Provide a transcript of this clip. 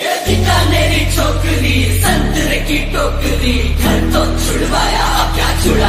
मेरी छोकरी संतरे की टोकरी घर तो छुड़वाया क्या छुड़